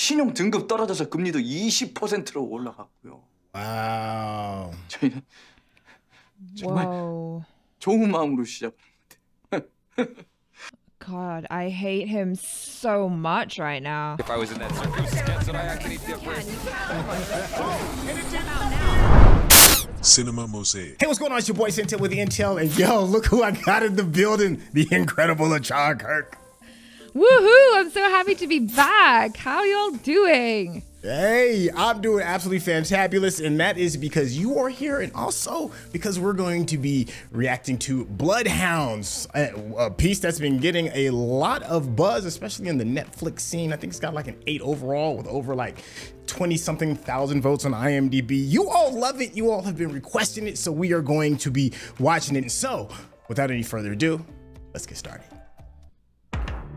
신용 등급 떨어져서 금리도 20%로 올라갔고요. 와우. 저희는 정말 좋은 마음으로 God, I hate him so much right now. If I was in that I? Cinema Mosaic. Hey, what's going on? It's your boy Syntell with Intel, and yo, look who I got in the building, the incredible AcharaKirk. Woohoo! I'm so happy to be back. How y'all doing? Hey, I'm doing absolutely fantabulous, and that is because you are here, and also because we're going to be reacting to Bloodhounds, a, piece that's been getting a lot of buzz, especially in the Netflix scene. I think it's got like an eight overall with over like 20 something thousand votes on IMDb. You all love it. You all have been requesting it, so we are going to be watching it. And so, without any further ado, let's get started.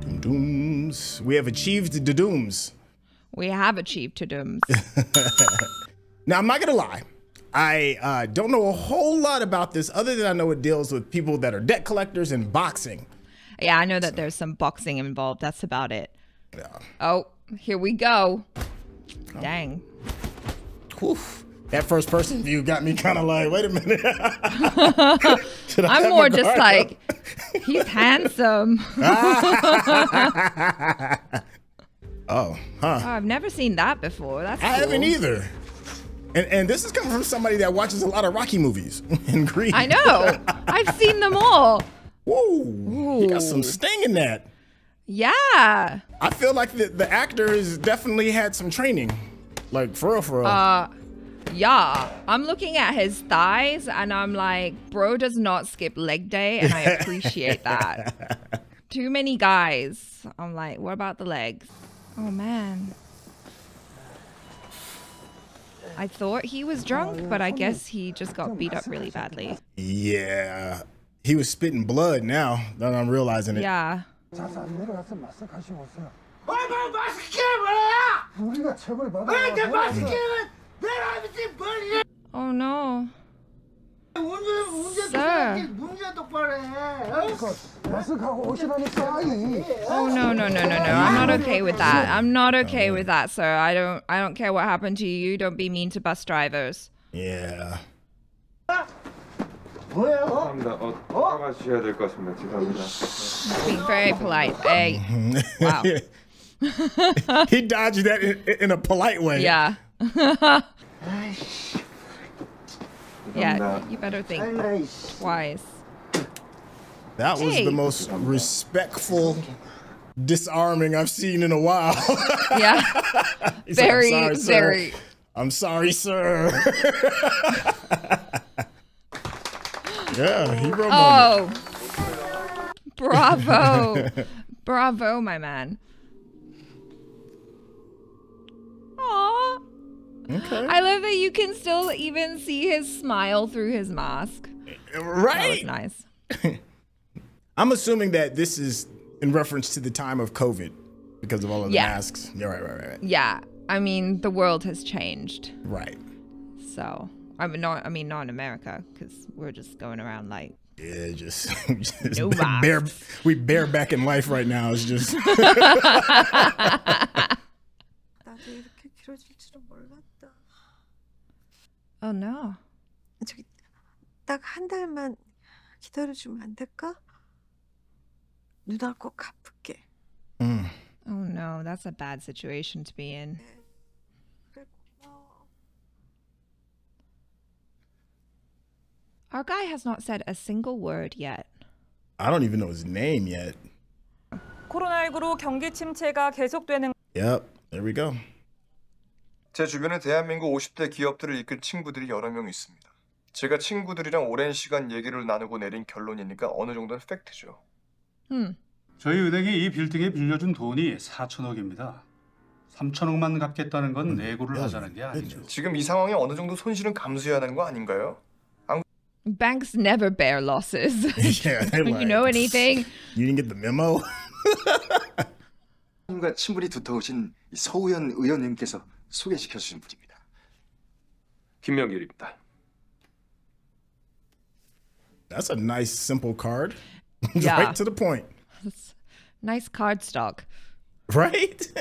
Doom dooms. We have achieved the dooms. We have achieved to dooms. Now, I'm not gonna lie. I uh, don't know a whole lot about this other than I know it deals with people that are debt collectors and boxing. yeah, I know that there's some boxing involved. That's about it. Yeah. Oh, here we go. Dang. Whew. That first person view got me kind of like, wait a minute. I'm more just like, up? he's handsome. oh, huh. Oh, I've never seen that before. That's I haven't either. And, and this is coming from somebody that watches a lot of Rocky movies and Creed. I know. I've seen them all. Whoa. You got some sting in that. Yeah. I feel like the, the actor has definitely had some training. Like, for real, for real. Uh, yeah. I'm looking at his thighs and I'm like, bro does not skip leg day, and I appreciate that. Too many guys. I'm like, what about the legs? Oh man. I thought he was drunk, but I guess he just got beat up really badly. Yeah. He was spitting blood now that I'm realizing it. Yeah. Oh no. Sir. Oh no no no no no! I'm not okay with that. I'm not okay with that, sir. I don't I don't care what happened to you. Don't be mean to bus drivers. Yeah. Be very polite. Hey. Eh? Wow. he dodged that in, in a polite way. Yeah. Yeah, you better think twice. That was hey. the most respectful disarming I've seen in a while. yeah. very, like, I'm sorry, very. I'm sorry, sir. yeah, hero oh. moment. Oh, bravo, bravo, my man. Aww. Okay. I love that you can still even see his smile through his mask. That was right. nice. I'm assuming that this is in reference to the time of COVID because of all of the Yeah. masks. Yeah, right, right, right, right. Yeah. I mean, the world has changed. Right. So, I mean, not, I mean, not in America, because we're just going around like, Yeah, just, just No bare, we bareback in life right now. It's just oh no. 저기 딱 한 달만 기다려주면 안 될까? 누나 꼭 갚을게. Mm. Oh no, that's a bad situation to be in. 그래 고마워. Our guy has not said a single word yet. I don't even know his name yet. 코로나19로 경기 침체가 계속되는 Yep, there we go. 제 주변에 대한민국 50대 기업들을 이끈 친구들이 여러 명 있습니다. 제가 친구들이랑 오랜 시간 얘기를 나누고 내린 결론이니까 어느 정도는 팩트죠. Hmm. 저희 은행이 이 빌딩에 빌려준 돈이 4천억입니다. 3천억만 갚겠다는 건 내고를 하자는 게 아니죠. 지금 이 상황에 어느 정도 손실은 감수해야 하는 거 아닌가요? Banks never bear losses. Yeah, they you like, know anything? You didn't get the memo? 과 친분이 두터우신 이 서우현 의원님께서 소개시켜 주신 분입니다. 김명길입니다. That's a nice, simple card. Yeah. right to the point. Nice card stock. Right?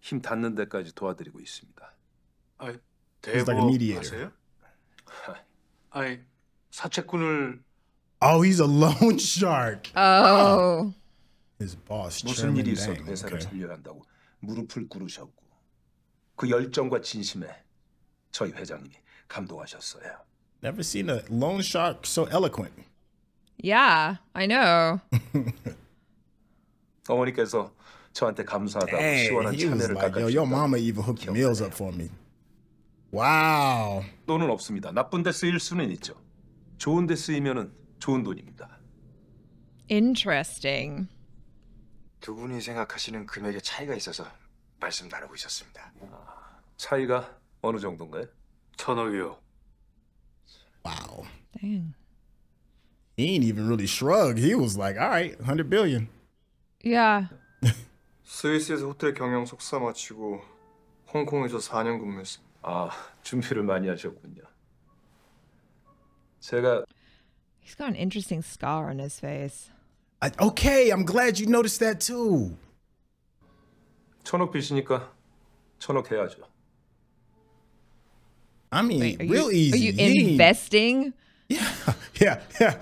힘 닿는 데까지 도와드리고 있습니다. 아, He's like a mediator. 아이, 사채꾼을 Oh, he's a loan shark. Oh. His boss, 무슨 일이 있어도. 회사를 Okay. 살려야 한다고 무릎을 꿇으셨고 그 열정과 진심에 저희 회장님이 감동하셨어요. Never seen a loan shark so eloquent. Yeah, I know. 어머니께서 저한테 감사하다고 Dang, 시원한 참외를 like, yo, your 깎아주셨다. mama even hooked the meals up for me. Wow. 돈은 없습니다. 나쁜 데 쓰일 수는 있죠. 좋은 데 쓰이면은 좋은 돈입니다. Interesting. 두 분이 생각하시는 금액의 차이가 있어서 말씀 나누고 있었습니다. 차이가 어느 정도인가요? 천억이요. Wow. Dang. He ain't even really shrug. He was like, all right, 100 billion. Yeah. 스위스에서 호텔 경영 석사 마치고 홍콩에서 4년 근무했습니다. 아, 준비를 많이 하셨군요. 제가 He's got an interesting scar on his face. I, okay, I'm glad you noticed that too. 천억 빚이니까 천억 해야죠. I mean, Wait, are real you, easy. Are you ain't- investing? Yeah, yeah.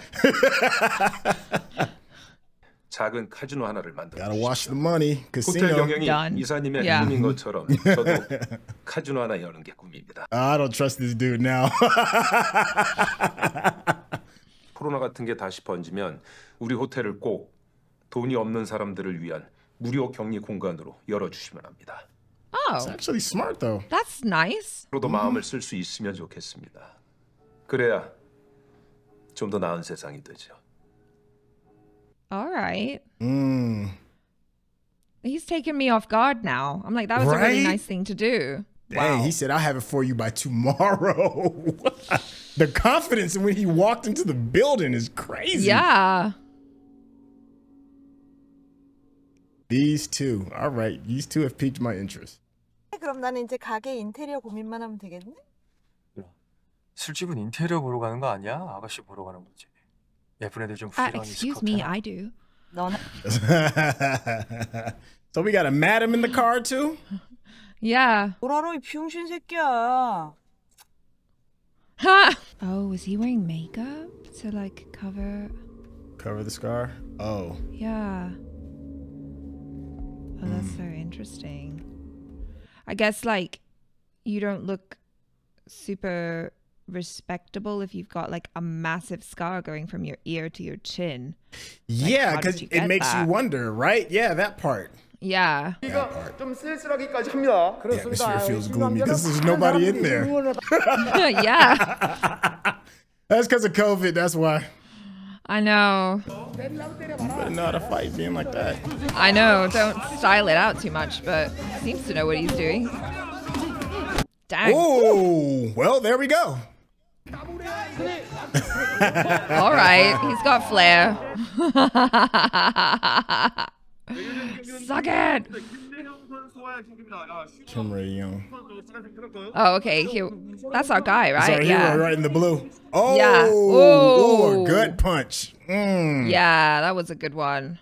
작은 카지노 하나를 만들어 Gotta wash the money. 호텔 Casino. 경영이 Done. 이사님의 Yeah. 꿈인 것처럼 저도 카지노 하나 여는 게 꿈입니다. I don't trust this dude now. 코로나 같은 게 다시 번지면 우리 호텔을 꼭 돈이 없는 사람들을 위한 무료 격리 공간으로 열어주시면 합니다. It's Oh, actually smart though. that's nice. 앞으로도 마음을 쓸 수 있으면 좋겠습니다. 그래야 좀 더 나은 세상이 되죠. All right. Mm. He's taking me off guard now. I'm like, that was a really Right? nice thing to do. Dang, he said, I'll have it for you by tomorrow. the confidence when he walked into the building is crazy. Yeah. These two. All right. These two have piqued my interest. 그럼 나는 이제 가게 인테리어 고민만 하면 되겠네? 술집은 인테리어 보러 가는 거 아니야? 아가씨 보러 가는 거지. 예쁜 애들 좀 Uh, 부지런히 excuse me, 스카우트해라. I do. 너는 so we got a madam in the car too? Yeah. 뭐라로 이 병신 새끼야. Ha! Oh, was he wearing makeup to like cover? Cover the scar? Oh. Yeah. Oh, that's so interesting. I guess like you don't look super respectable if you've got like a massive scar going from your ear to your chin. Yeah, how because did you it get makes that? you wonder, right? Yeah, that part. Yeah. 좀 쓸쓸하기까지 합니다. The atmosphere feels gloomy because there's nobody in there. yeah. That's because of COVID. That's why. I know. Better know how to fight being like that. I know. Don't style it out too much, but he seems to know what he's doing. Dang. Oh, well, there we go. All right. He's got flair. Suck it. Kim Ray Young. Oh, okay. He, that's our guy, right? Sorry, yeah. hero right in the blue. Oh, Yeah. oh, Ooh. gut punch. Mm. Yeah, that was a good one.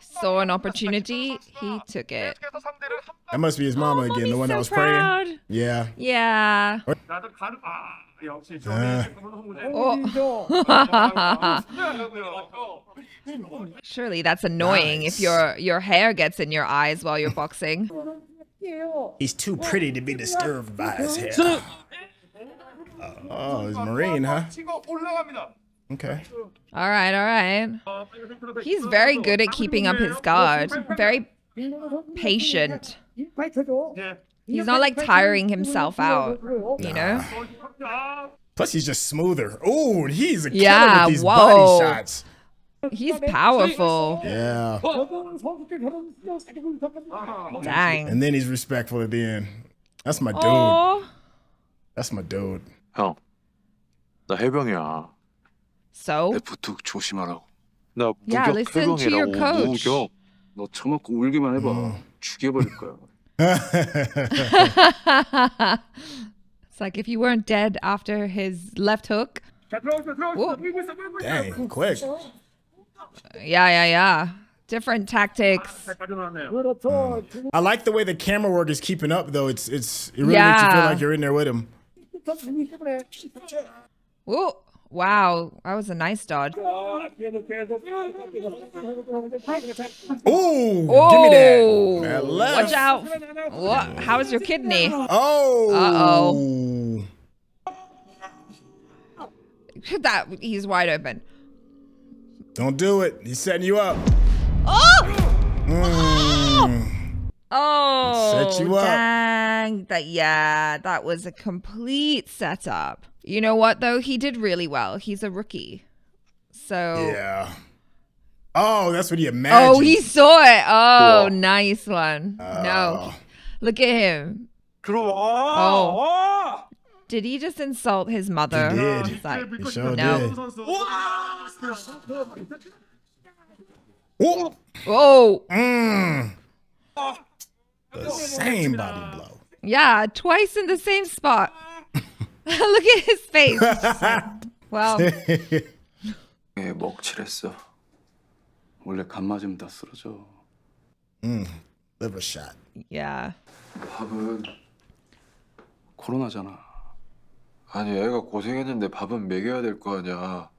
Saw an opportunity, he took it. That must be his mama again, the one that was proud. praying. Yeah. Yeah. Oh. Surely that's annoying nice. if your your hair gets in your eyes while you're boxing. He's too pretty to be disturbed by his hair. Uh, oh, he's Marine, huh? Okay. All right, all right. He's very good at keeping up his guard. Very patient. He's not like tiring himself out, you know? Plus, he's just smoother. Oh, he's a killer Yeah, with these whoa. body shots. He's powerful. Yeah. Dang. And then he's respectful at the end. That's my dude. Oh, That's my dude. 형, 나 해병이야. so? 내 부툭 조심하라고. 나 Yeah, 무격 listen to your 해병이라고. coach. 무격. 너 처먹고 울기만 해봐. 죽여버릴 거야. it's like if you weren't dead after his left hook. Dang, quick. Yeah, yeah, yeah. different tactics. I like the way the camera work is keeping up though. It's it's it really makes you feel Yeah. like you're in there with him. Wow, that was a nice dodge. Ooh, Oh, give me that. That left. watch out! What? How's your kidney? Oh. Uh oh. That he's wide open. Don't do it. He's setting you up. Oh! Mm. Oh, Set you up. dang. That yeah, that was a complete setup. You know what though? He did really well. He's a rookie, so Yeah. Oh, that's what he imagined. Oh, he saw it. Oh, Cool. nice one. No, Oh. look at him. Oh, did he just insult his mother? He did. He's like, He sure no. did. Oh, Mm. The same body blow. yeah, twice in the same spot. look at his face. It's just like, well, 예, 먹칠했어. 원래 간 맞으면 다 쓰러져. Mm. Liver shot. yeah. 밥은 코로나잖아. 아니 애가 고생했는데 밥은 먹여야 될 거 아니야.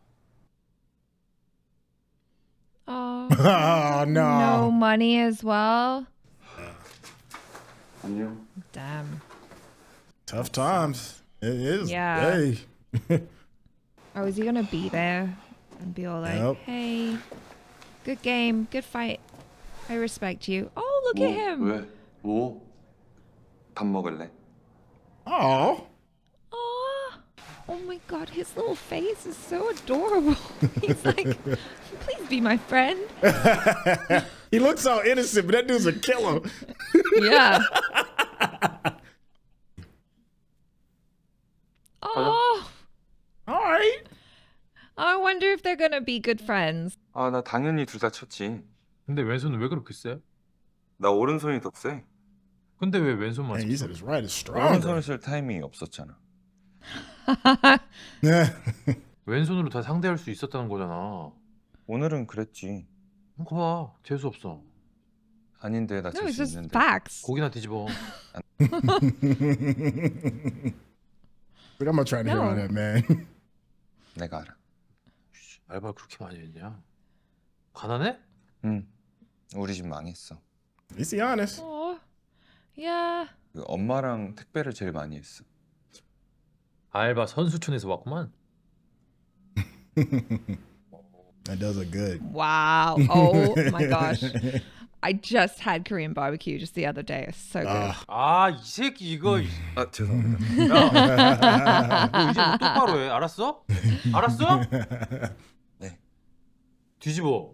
Oh, Oh no. no money as well. 안녕. Damn. Tough times. It is. Yeah. Hey. Oh, is he gonna be there and be all like, Nope. "Hey, good game, good fight. I respect you." Oh, look 뭐, at him. 왜? 뭐? 밥 먹을래? Oh. Oh my god, his little face is so adorable. He's like, "Please be my friend." he looks so innocent, but that dude's a killer. Yeah. Oh. All right. I wonder if they're gonna be good friends. 아, 나 당연히 둘 다 쳤지. 근데 왼손은 왜 그렇게 세? 나 오른손이 더 세. 근데 왜 왼손만 Man, 써? he said his right is stronger. 오른손을 쓸 타이밍이 없었잖아. 왼손으로 다 상대할 수 있었다는 거잖아. 오늘은 그랬지. 그거 봐, 재수 없어. 아닌데 나 No, 질 it's 수 just 있는데. facts. 고기나 뒤집어. But I'm not trying to hear all No. that, man. 내가 알아. 알바 그렇게 많이 했냐? 가난해? 응. 우리 집 망했어. Is he honest? Oh, yeah. 그 엄마랑 택배를 제일 많이 했어. 알바 선수촌에서 왔구만. That does look good. Wow. Oh my gosh. I just had Korean barbecue just the other day. It's so good. 아, 이 새끼 이거. 아, 죄송합니다. 야, 너 이제 좀 똑바로 해. 알았어? 알았어? 네. 뒤집어.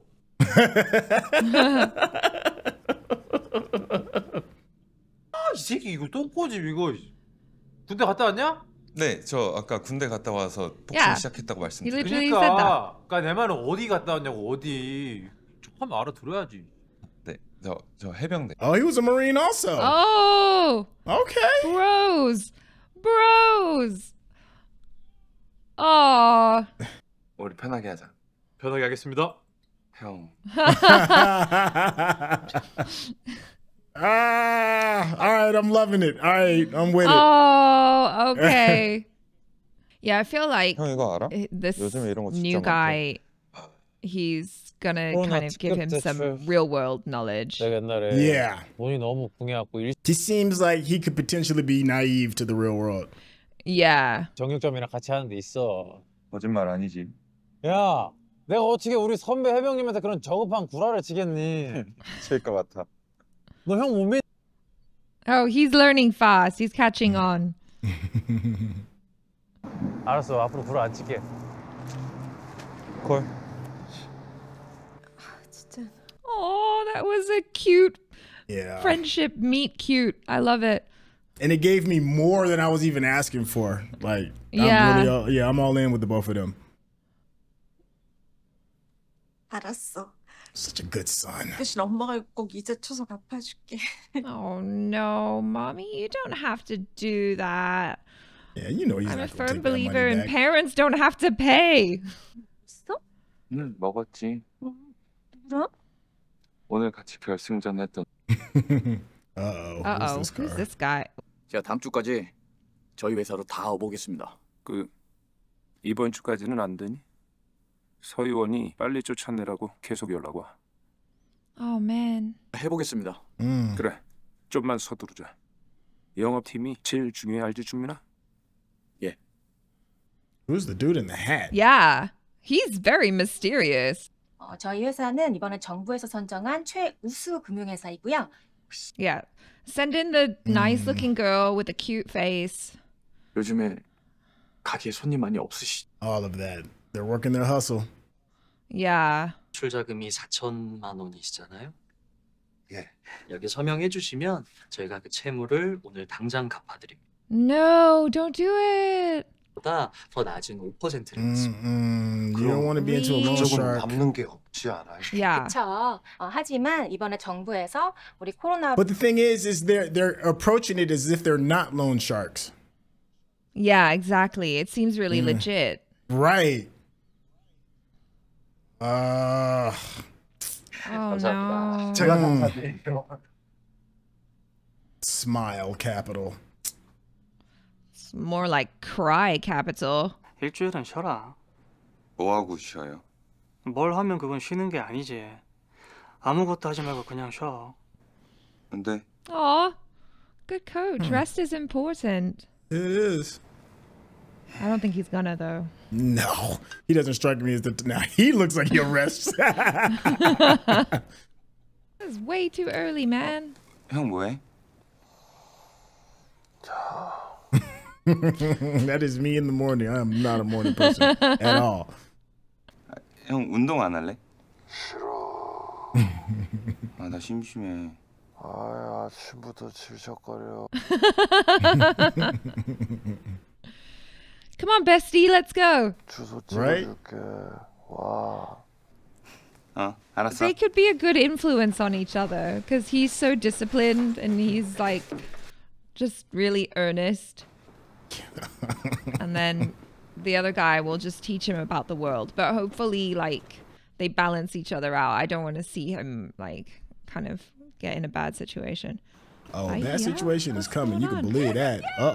아, 이 새끼 이거 똥꼬집 이거. 군대 갔다 왔냐? 네, 저 아까 군대 갔다 와서 복싱 Yeah. 시작했다고 that. 그러니까, 그러니까 내 말은 어디 갔다 왔냐고 어디. 조금 알아들어야지. 네, 저, 저 해병대. Oh, he was a Marine also. Oh, Okay. bros. Bros. Oh. 우리 편하게 하자. 편하게 하겠습니다. 형. Ah, all right, I'm loving it. All right, I'm with it. Oh, okay. yeah, I feel like 형 이거 알아? i- this 요즘에 이런 거 진짜 new 많대. guy, he's gonna Oh, kind of give him some real world knowledge. 내가 옛날에 Yeah. 돈이 너무 궁해갖고 일 He seems like he could potentially be naive to the real world. Yeah. 정육점이랑 같이 하는 데 있어. 거짓말 아니지. 야, 내가 어떻게 우리 선배 해병님한테 그런 저급한 구라를 치겠니? 칠것 같아. 너 형 못 믿? Oh, he's learning fast. He's catching on. 알았어, 앞으로 구라 안 칠게. 콜. Oh, that was a cute Yeah. friendship. Meet cute. I love it. And it gave me more than I was even asking for. Like, Yeah. I'm really, all, yeah, I'm all in with the both of them. 알았어. Such a good son. 대신 엄마가 꼭 이제 쳐서 갚아줄게. Oh no, mommy, you don't have to do that. Yeah, you know he's I'm a not gonna firm take that money believer in back. parents don't have to pay. 응, 먹었지. 그럼? 오늘 같이 결승전 했던 Uh-oh. Uh oh. Who's this guy? 제가 다음 주까지 저희 회사로 다 와보겠습니다. 그 이번 주까지는 안 되니? 서 의원이 빨리 쫓아내라고 계속 연락 와. Oh man. 해보겠습니다. Mm. 그래, 좀만 서두르자. 영업팀이 제일 중요해 알지 준민아? 예. Who's the dude in the hat? Yeah. He's very mysterious. 어, 저희 회사는 이번에 정부에서 선정한 최우수 금융회사이고요. Yeah. Send in the nice looking girl with a cute face. 요즘에 가게에 손님 많이 없으시. All of that. They're working their hustle. Yeah. 출자금이 4천만 원이시잖아요. 예. 여기 서명해 주시면 저희가 그 채무를 오늘 당장 갚아 드립니다. No, don't do it. 보다 더 낮은 5%를 Mm-mm. You don't want to be into a loan 그쪽은 shark. 남는 게 없지 않아요? Yeah. 그렇죠. 하지만 이번에 정부에서 우리 코로나 But the thing is, is they're they're approaching it as if they're not loan sharks. Yeah, exactly. It seems really Mm. legit. Right. Uh, Oh no. 제가 음. 감사드려요. smile capital. It's more like cry capital. 일주일은 쉬어라. 뭐 하고 쉬어요? 뭘 하면 그건 쉬는 게 아니지. 아무것도 하지 말고 그냥 쉬어. 근데 Aw. Good coach. Rest is important. It is. I don't think he's gonna though. No, he doesn't strike me as the. Now he looks like he rests. It's way too early, man. 형 뭐해? that is me in the morning. I am not a morning person at all. 형 운동 안 할래? 싫어. 아 나 심심해. 아 아침부터 질척거려. Come on, bestie, let's go. 주소 Right? 찍어줄게. 와. 어 알았어. They could be a good influence on each other because he's so disciplined and he's like just really earnest. and then the other guy will just teach him about the world. But hopefully, like, they balance each other out. I don't want to see him, like, kind of get in a bad situation. Oh, Ay, that yeah, situation is coming. You can on? believe that. Uh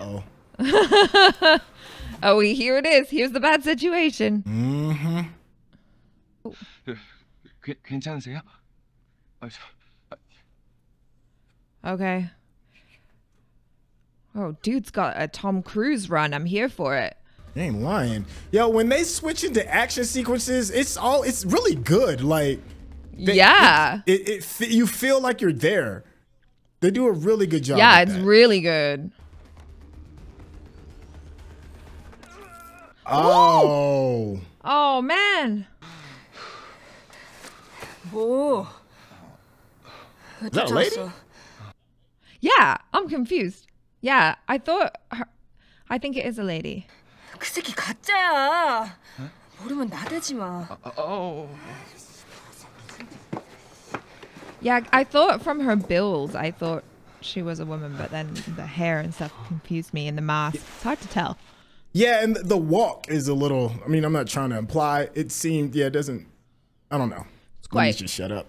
oh. oh, we- here it is. Here's the bad situation. Mm-hmm. 괜- 괜찮으세요? 아, 저, Okay. Oh, dude's got a Tom Cruise run. I'm here for it. You ain't lying. Yo, when they switch into action sequences, it's all it's really good. Like they- Yeah. It, it, it, you feel like you're there. They do a really good job. yeah, it's that. really good. Oh. Oh, man. 뭐? Is that a lady? Yeah, I'm confused. Yeah, I thought her, I think it is a lady. 그 새끼 가짜야. 모르면 나대지 마. Yeah, I thought from her build, I thought she was a woman, but then the hair and stuff confused me and the mask. It's hard to tell. Yeah, and the walk is a little. I mean, I'm not trying to imply. It seemed. Yeah, it doesn't. I don't know. Let me quite- just shut up.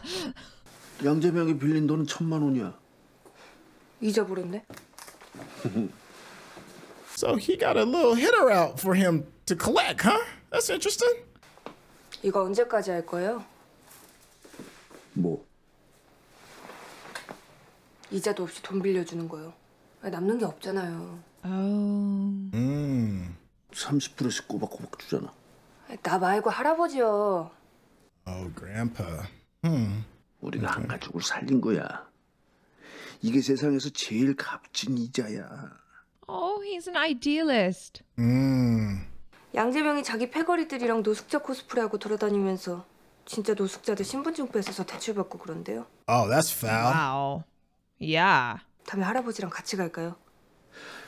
양재명이 빌린 돈은 천만 원이야. 잊어버렸네. so he got a little hitter out for him to collect, huh? That's interesting. 이거 언제까지 할 거예요? 뭐? 이자도 없이 돈 빌려주는 거요. 남는 게 없잖아요. Oh. Mm. 30%씩 꼬박꼬박 주잖아. 나 말고 할아버지요. Oh, grandpa. Hmm. 우리가 한 가족을 살린 거야. 이게 세상에서 제일 값진 이자야. Oh, he's an idealist. Mm. 양재명이 자기 패거리들이랑 노숙자 코스프레하고 돌아다니면서 진짜 노숙자들 신분증 뺏어서 대출받고 그런데요. Oh, that's foul. Wow. Yeah. 다음에 할아버지랑 같이 갈까요?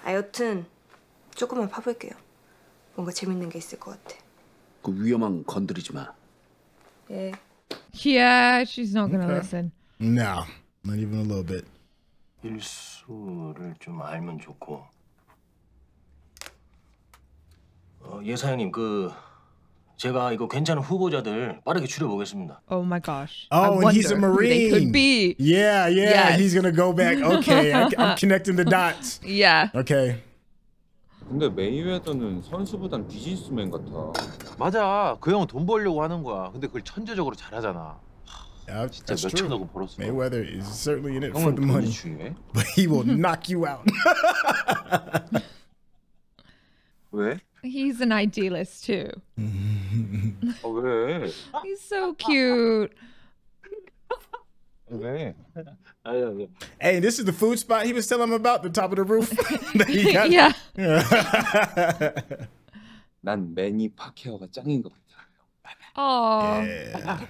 아 여튼 조금만 파볼게요. 뭔가 재밌는 게 있을 것 같아. 그 위험한 거 건드리지 마. 예. Yeah, she's not gonna Okay. listen. No, not even a little bit. 일수를 좀 알면 좋고 어, 예 사장님 그 제가 이거 괜찮은 후보자들 빠르게 추려보겠습니다. Oh my gosh. I Oh, and he's a wonder who they Marine. could be. Yeah, yeah. Yes. He's gonna go back. Okay, I, I'm connecting the dots. Yeah. Okay. 근데 메이웨더는 선수보단 비즈니스맨 같아. 맞아. 그 형은 돈 벌려고 하는 거야. 근데 그걸 천재적으로 잘하잖아. Yeah, 진짜 that's 몇 true. 천억은 벌었어. Mayweather is certainly in it for 형은 the 돈이 money, 중요해? but he will knock you out. 왜? He's an idealist too. 아 왜? He's so cute. 왜? 아니 아니. hey, this is the food spot he was telling him about, the top of the roof. Yeah. 난 매니 파케어가 짱인 것 같아. Oh.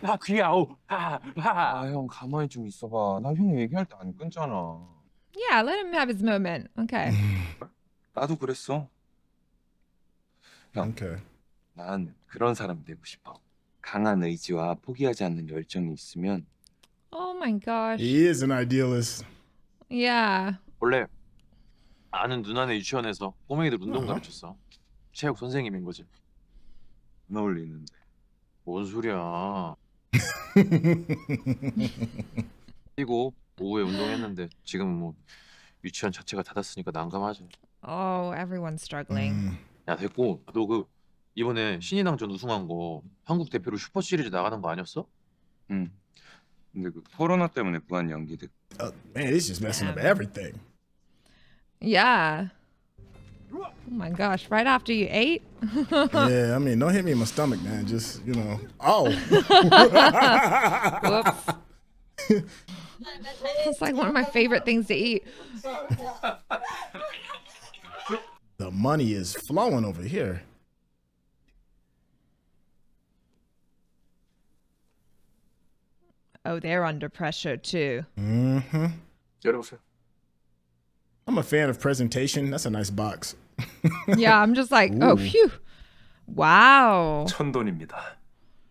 아 귀여워. 아형 가만히 좀 있어봐. 나 형 얘기할 때 안 끊잖아. Yeah, let him have his moment. Okay. 나도 그랬어. 형, Okay. 난 그런 사람 되고 싶어. 강한 의지와 포기하지 않는 열정이 있으면 Oh my gosh. He is an idealist. Yeah. 원래 아는 누나네 유치원에서 꼬맹이들 운동 가르쳤어. 체육 선생님인 거지. 안 어울리는데. 뭔 소리야. 뛰고 오후에 운동했는데 지금은 뭐 유치원 자체가 닫았으니까 난감하지. Oh, everyone's struggling. 야 됐고 너 그 이번에 신인왕전 우승한 거 한국 대표로 슈퍼 시리즈 나가는 거 아니었어? 응. 근데 그 코로나 때문에 무한 연기돼. Uh, man, it's just messing up everything. Yeah. Oh my gosh, right after you ate? yeah, I mean, don't hit me in my stomach, man. Just you know. Oh. Whoops. It's like one of my favorite things to eat. The money is flowing over here. Oh, they're under pressure too. Mm-hmm. 열어보세요. I'm a fan of presentation. That's a nice box. Yeah, I'm just like, oh, Ooh. phew. Wow. 천돈입니다.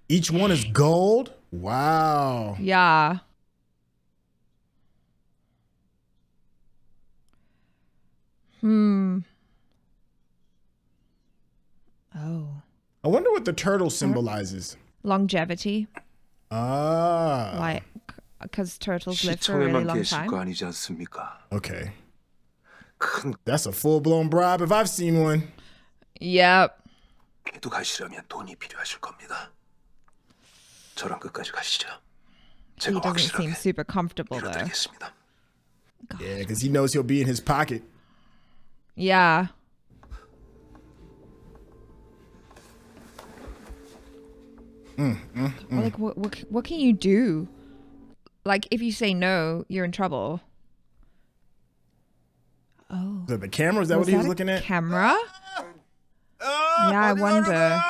Each one is gold. Wow. Yeah. Hmm. Oh. I wonder what the turtle symbolizes. Longevity. Ah. Like, because turtles live for a really 시청에만 long 계실 거 time. 아니지 않습니까? Okay. That's a full blown bribe if I've seen one. Yep. 걔도 가시려면 돈이 필요하실 겁니다. 저랑 끝까지 가시죠. He 제가 doesn't seem 확실하게 super comfortable though. 밀어드리겠습니다. Yeah, because he knows he'll be in his pocket. Yeah. Mm, mm, Or, mm. Like, what, what, c- what can you do? Like, if you say no, you're in trouble. Oh. The, the camera, is that what he was looking at? Camera? yeah, I wonder.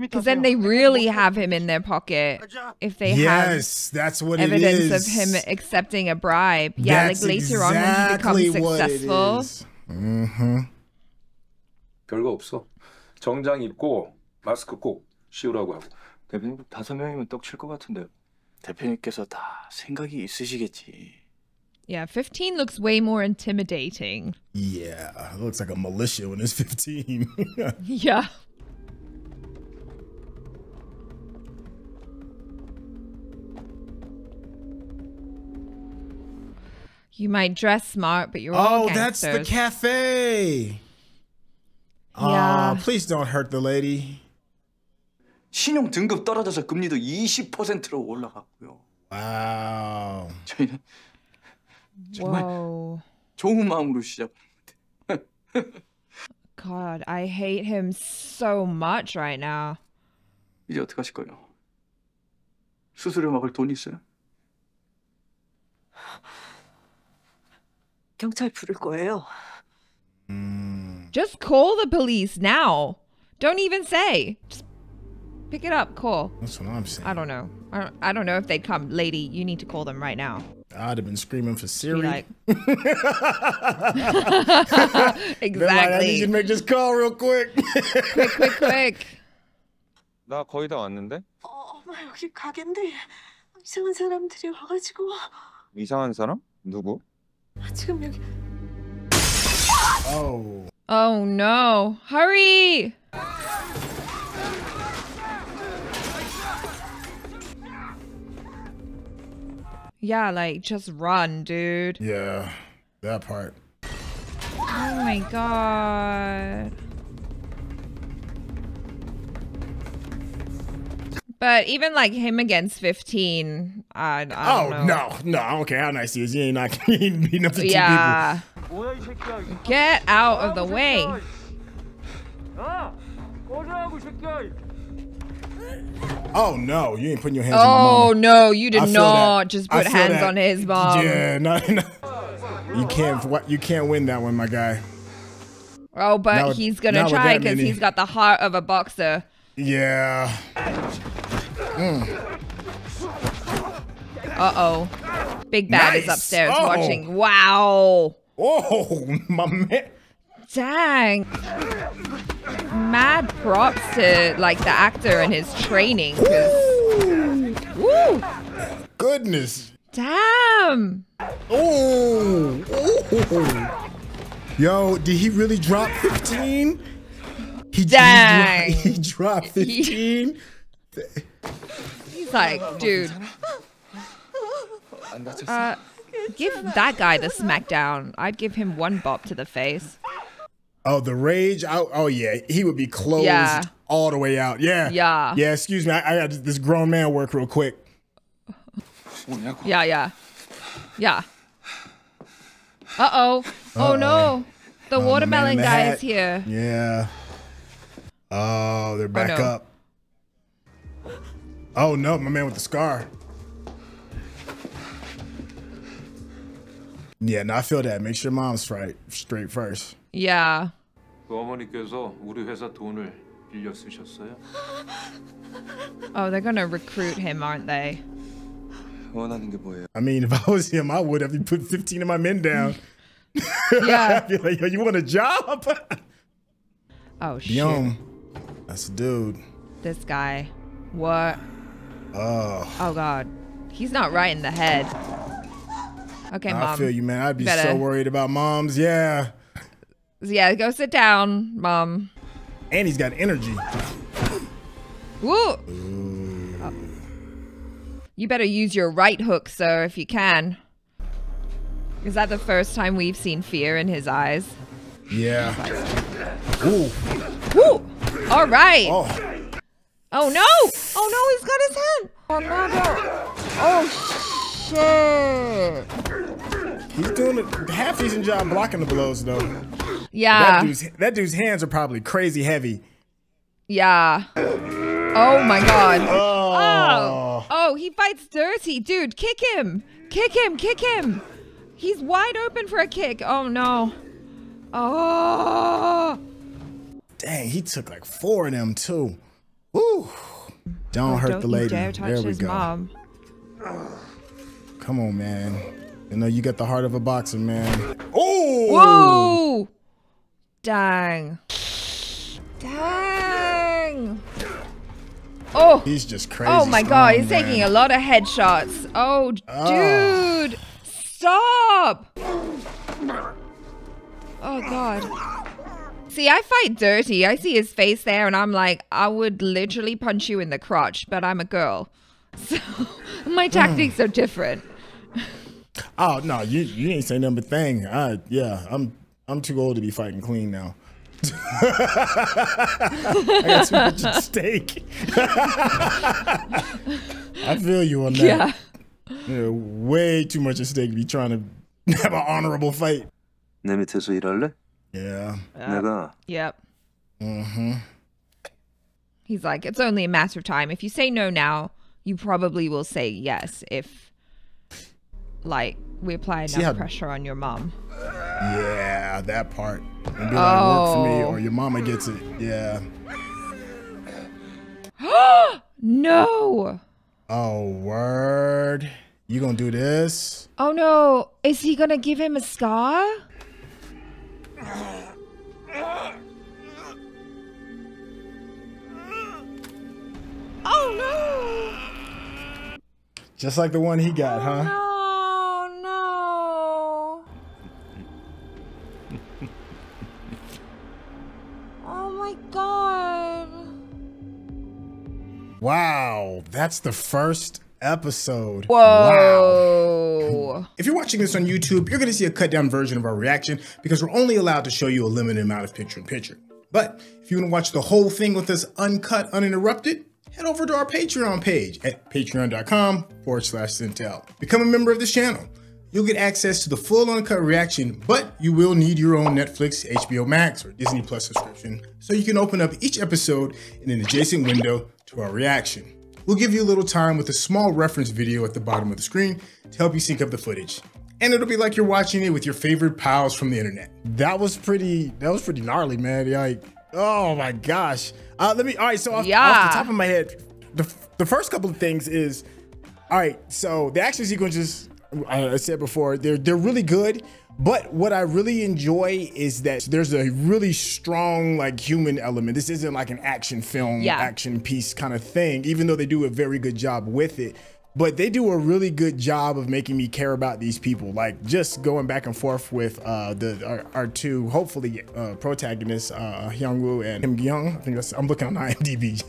Because then they really have him in their pocket if they yes, that's have what it evidence is. of him accepting a bribe. Yeah, That's like later on when he exactly becomes what it successful. is. Mm-hmm. 별거 없어. 정장 입고 마스크 꼭 씌우라고 하고. 대표님 다섯 명이면 떡칠 것 같은데요. 대표님께서 다 생각이 있으시겠지. Yeah, 15 looks way more intimidating. Yeah, it looks like a militia when it's 15. Yeah. You might dress smart, but you're all oh, that's the gangsters. cafe. Yeah. Oh, please don't hurt the lady. 신용 등급 떨어져서 금리도 20%로 올라갔고요. 와우. 저희는 정말 Whoa. 좋은 마음으로 시작. God, I hate him so much right now. 이제 어떻게 하실 거예요? 수수료 막을 돈 있어요? 경찰 부를 거예요. Just call the police now. Don't even say. Just pick it up, call. That's what I'm saying. I don't know. I don't, I don't know if they'd come. Lady, you need to call them right now. I'd have been screaming for Siri. like- Been like, I need you Exactly. to make this call real quick. quick, quick, quick. 나 거의 다 왔는데? 엄마 여기 가게인데 이상한 사람들이 와가지고 이상한 사람? 누구? 지금 여기 Oh. Oh no. Hurry. Yeah, like just run, dude. Yeah, that part. Oh my god. But even like him against 15, I, I oh, know. no, no, I don't care how nice he is. He ain't not he ain't beating up yeah. two people. Get out of the way. Oh no, you ain't putting your hands on my Oh no, you did not that. just put hands that. on his mom. Yeah, no, no. You can't. You can't win that one, my guy. Oh, but he's gonna with try because he's got the heart of a boxer. Yeah. Mm. Uh oh. Big Bad is upstairs Oh. watching. Wow. Oh, my man. Dang. Mad props to like the actor and his training. Woo. Goodness. Damn. Oh. oh. Yo, did he really drop 15? He, Dang. He, dro- he dropped 15? He's like, dude. Uh, give that guy the smackdown. I'd give him one bop to the face. Oh, the rage. Oh, oh yeah, he would be closed Yeah. all the way out. Yeah. Yeah. Yeah. Excuse me. I, I got this grown man work real quick. Yeah, yeah. Yeah. Uh oh. Oh no. The Oh, watermelon the guy hat. is here. Yeah. Oh, they're back no. up. Oh no, my man with the scar. Yeah, no, I feel that. Make sure mom's right straight first. Yeah. 그 어머니께서 우리 회사 돈을 빌려 쓰셨어요? Oh, they're gonna recruit him, aren't they? 원하는 게 뭐예요? I mean, if I was him, I would have put 15 of my men down. Yeah. I'd be like, yo, you want a job? Oh shit. Yum. That's a dude. This guy. What? Oh. Oh god. He's not right in the head. Okay, I mom. feel you, man. I'd be Better- so worried about moms. Yeah. Yeah, go sit down, mom. And he's got energy. Woo! Oh. You better use your right hook, sir, if you can. Is that the first time we've seen fear in his eyes? Yeah. Ooh. Woo! All right. Oh. Oh no! Oh no, he's got his hand. Oh no, no. Oh shit. He's doing a half decent job blocking the blows, though. Yeah. That dude's, that dude's hands are probably crazy heavy. Yeah. Oh my god. Oh. Oh. Oh, he fights dirty. Dude, kick him. Kick him. Kick him. He's wide open for a kick. Oh no. Oh. Dang, he took like four of them, too. Woo. Don't Oh, hurt don't the lady. there we go. mom. Come on, man. You know, you got the heart of a boxer, man. Oh! Whoa! Dang. Dang. Oh. He's just oh crazy. Oh my god, strong, he's taking a lot of headshots. Oh, Oh. dude. Stop. Oh god. See, I fight dirty. I see his face there and I'm like, I would literally punch you in the crotch, but I'm a girl. So my tactics hmm. are different. Oh no, you you ain't say nothing but thing. I yeah, I'm I'm too old to be fighting clean now. I got too much at stake. I feel you on that. Yeah. Yeah, way too much at stake to be trying to have an honorable fight. 내 밑에서 일할래? Yeah. 내가 Yep. Mm-hmm. He's like, it's only a matter of time. If you say no now, you probably will say yes if, like, we apply See enough how- pressure on your mom. Yeah, that part. And be like, work for me, Oh. or your mama gets it. Yeah. no! Oh, word. You gonna do this? Oh no! Is he gonna give him a scar? Oh no! Just like the one he got, oh, huh? Oh Wow, that's the first episode. Whoa. If you're watching this on YouTube, you're going to see a cut down version of our reaction because we're only allowed to show you a limited amount of picture in picture. But if you want to watch the whole thing with us uncut, uninterrupted, head over to our Patreon page at patreon.com forward slash Syntell. Become a member of this channel. You'll get access to the full uncut reaction, but you will need your own Netflix, HBO Max, or Disney Plus subscription so you can open up each episode in an adjacent window to our reaction. We'll give you a little time with a small reference video at the bottom of the screen to help you sync up the footage. And it'll be like you're watching it with your favorite pals from the internet. That was pretty, that was pretty gnarly, man. Like, oh my gosh. Uh, let me, all right, so off, Yeah. off the top of my head, the, the first couple of things is, all right, so the action sequences, I I said before, they're they're really good. But what I really enjoy is that there's a really strong like human element. This isn't like an action film, Yeah. action piece kind of thing, even though they do a very good job with it. But they do a really good job of making me care about these people. Like just going back and forth with uh, the our, our two hopefully uh, protagonists, uh, Hyung Woo and Kim Young. I think that's I'm looking on IMDb.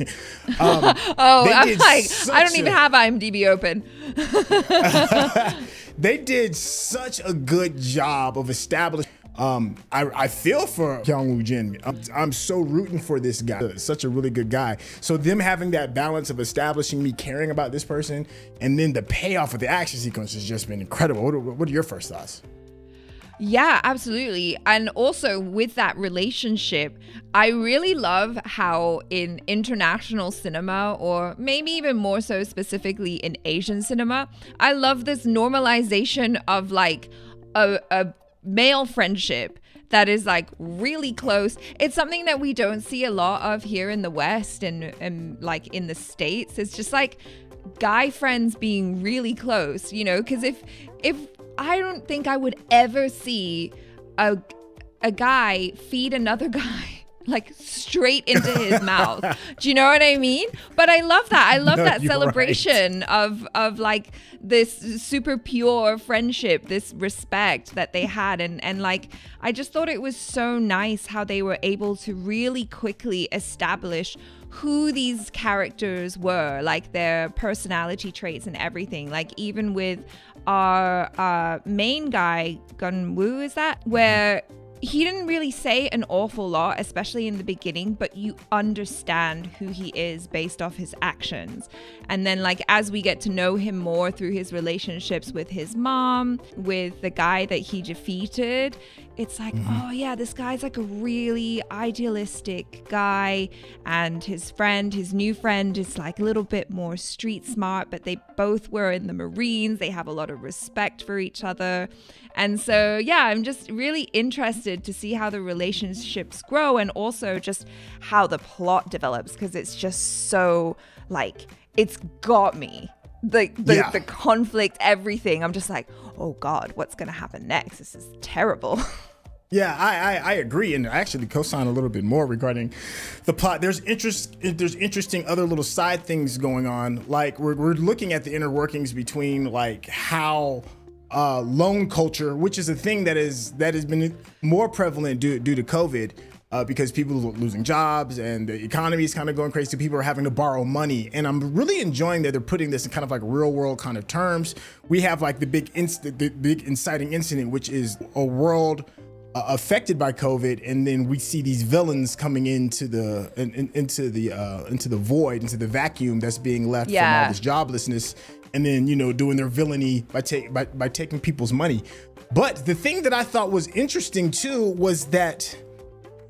um, Oh, I'm like, I don't even have IMDb open. they did such a good job of establishing. Um, I, I feel for Kyung Woo Jin. I'm, I'm so rooting for this guy. Such a really good guy. So them having that balance of establishing me caring about this person, and then the payoff of the action sequence has just been incredible. What are, what are your first thoughts? Yeah, absolutely. And also with that relationship, I really love how in international cinema, or maybe even more so specifically in Asian cinema, I love this normalization of like a, a male friendship that is like really close. It's something that we don't see a lot of here in the West and, and like in the States. It's just like guy friends being really close, you know, because if if I don't think I would ever see a a guy feed another guy like straight into his mouth. Do you know what I mean? But I love that. I love No, that you're right. celebration of of like this super pure friendship, this respect that they had and and like I just thought it was so nice how they were able to really quickly establish who these characters were, like their personality traits and everything. Like even with our uh, main guy, Gun Woo, is that where he didn't really say an awful lot, especially in the beginning, but you understand who he is based off his actions. And then, like, as we get to know him more through his relationships with his mom, with the guy that he defeated, it's like, mm-hmm. oh, yeah, this guy's like a really idealistic guy. And his friend, his new friend, is like a little bit more street smart, but they both were in the Marines. They have a lot of respect for each other. And so, yeah, I'm just really interested to see how the relationships grow and also just how the plot develops because it's just so like it's got me. The the, Yeah. the conflict, everything. I'm just like, oh God, what's gonna happen next? This is terrible. Yeah, I, I I agree, and I actually co-sign a little bit more regarding the plot. There's interest. There's interesting other little side things going on. Like we're we're looking at the inner workings between like how uh, loan culture, which is a thing that is that has been more prevalent due due to COVID. Uh, because people are losing jobs and the economy is kind of going crazy. People are having to borrow money, and I'm really enjoying that they're putting this in kind of like real world kind of terms. We have like the big inst- the big inciting incident, which is a world uh, affected by COVID, and then we see these villains coming into the in, in- into the uh, into the void, into the vacuum that's being left from all this joblessness, and then you know doing their villainy by take by, by taking people's money. But the thing that I thought was interesting too was that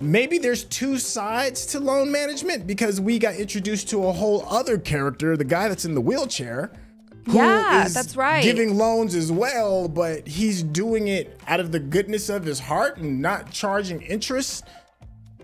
maybe there's two sides to loan management because we got introduced to a whole other character, the guy that's in the wheelchair. who Yeah, is that's right. Giving loans as well, but he's doing it out of the goodness of his heart and not charging interest.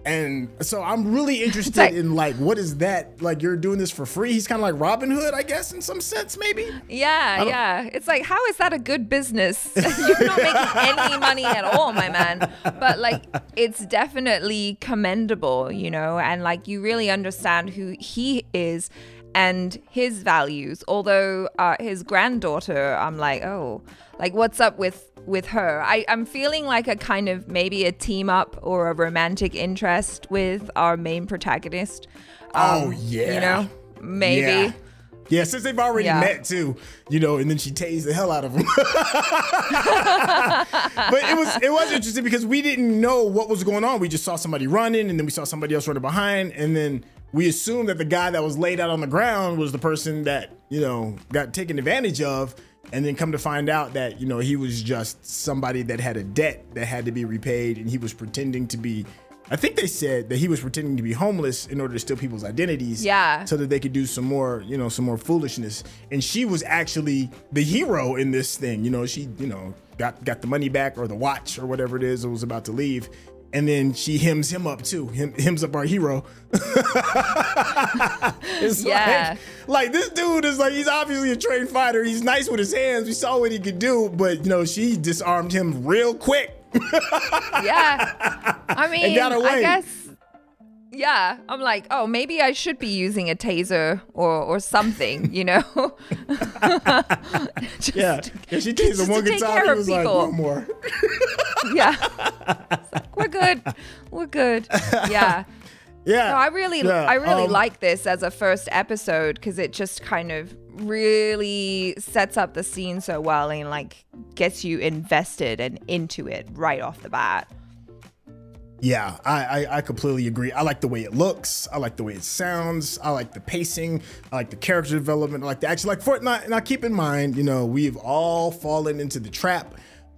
And so I'm really interested like- in like what is that? Like you're doing this for free? He's kind of like Robin Hood, I guess, in some sense, maybe. Yeah, yeah. It's like, how is that a good business? You're not making any money at all, my man. But like, it's definitely commendable, you know, and like, you really understand who he is and his values. Although uh, his granddaughter, I'm like, oh, like, what's up with with her? I, I'm feeling like a kind of maybe a team up or a romantic interest with our main protagonist. Oh, Um, yeah. you know, maybe. Yeah. Yeah, since they've already Yeah. met too, you know, and then she tased the hell out of him. but it was it was interesting because we didn't know what was going on. We just saw somebody running, and then we saw somebody else running behind, and then we assumed that the guy that was laid out on the ground was the person that you know got taken advantage of. And then come to find out that you know he was just somebody that had a debt that had to be repaid, and he was pretending to be. I think they said that he was pretending to be homeless in order to steal people's identities Yeah. so that they could do some more, you know, some more foolishness. And she was actually the hero in this thing. You know, she, you know, got got the money back or the watch or whatever it is. It was about to leave. And then she hems him up too. Him, hems up our hero. It's Yeah. like, like this dude is like he's obviously a trained fighter. He's nice with his hands. We saw what he could do, but you know she disarmed him real quick. yeah. I mean. I guess. Yeah, I'm like, oh, maybe I should be using a taser or or something, you know? yeah, yeah. She tased one to good time. care He of was like, one more. yeah. Like, we're good. We're good. Yeah. Yeah. No, I really, Yeah, I really um, like this as a first episode because it just kind of really sets up the scene so well and like gets you invested and into it right off the bat. Yeah, I, I I completely agree. I like the way it looks. I like the way it sounds. I like the pacing. I like the character development. I like the action. Like Fortnite. Now keep in mind, you know, we've all fallen into the trap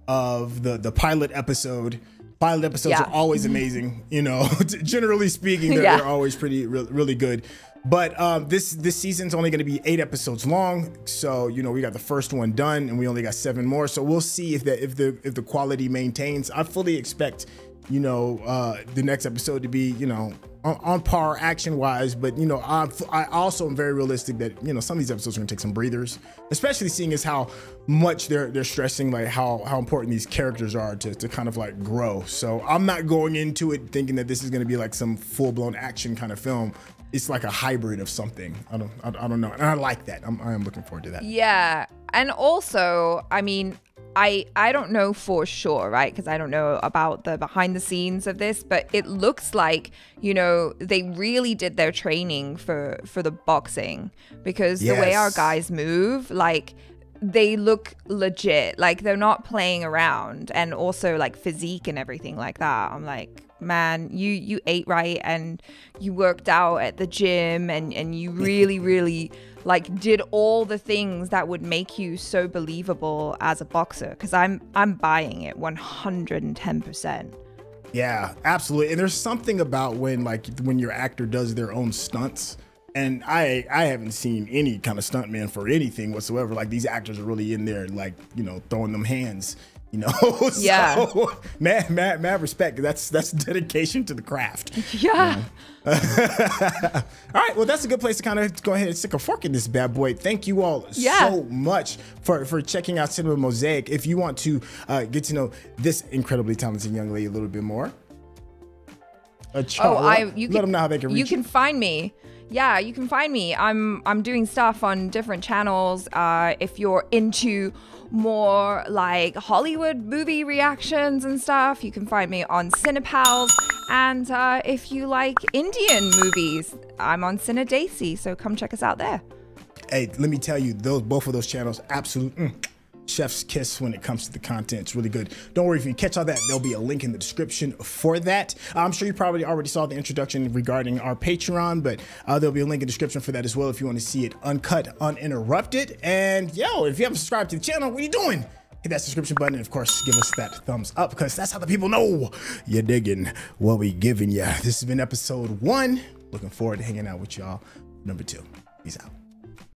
of the the pilot episode. Pilot episodes Yeah. are always amazing. You know, generally speaking, they're, Yeah. they're always pretty re- really good. But um, this this season's only going to be eight episodes long, so you know we got the first one done, and we only got seven more. So we'll see if the if the if the quality maintains. I fully expect you know uh, the next episode to be you know on, on par action wise, but you know I'm, I also am very realistic that you know some of these episodes are to take some breathers, especially seeing as how much they're they're stressing like how how important these characters are to to kind of like grow. So I'm not going into it thinking that this is to be like some full blown action kind of film. It's like a hybrid of something. I don't I, I don't know, and I like that. I'm I am looking forward to that. Yeah. And also, I mean, I I don't know for sure, right? Because I don't know about the behind the scenes of this, but it looks like, you know, they really did their training for for the boxing because the way our guys move, like they look legit. Like they're not playing around and also like physique and everything like that. I'm like, man, you you ate right and you worked out at the gym and and you really really like did all the things that would make you so believable as a boxer cuz I'm I'm buying it 110%. Yeah, absolutely. And there's something about when like when your actor does their own stunts. And I I haven't seen any kind of stuntman for anything whatsoever. Like these actors are really in there, like you know, throwing them hands. You know, So, Yeah. mad, mad, mad respect. That's that's dedication to the craft. Yeah. All right, well, that's a good place to kind of go ahead and stick a fork in this bad boy. Thank you all Yeah. so much for, for checking out Cinema Mosaic. If you want to uh, get to know this incredibly talented young lady a little bit more, uh, Oh, I you let can them know how they can reach you can find me. Yeah, you can find me. I'm I'm doing stuff on different channels. Uh, if you're into more like Hollywood movie reactions and stuff, you can find me on CinePals. And uh, if you like Indian movies, I'm on CineDesi. So come check us out there. Hey, let me tell you, those both of those channels, absolute mm, chef's kiss when it comes to the content. It's really good. Don't worry if you catch all that. There'll be a link in the description for that. I'm sure you probably already saw the introduction regarding our Patreon, but uh, there'll be a link in the description for that as well if you want to see it uncut, uninterrupted. And yo, if you haven't subscribed to the channel, what are you doing? Hit that subscription button and of course give us that thumbs up because that's how the people know you're digging what we giving you. This has been episode one. Looking forward to hanging out with y'all. Number two. Peace out.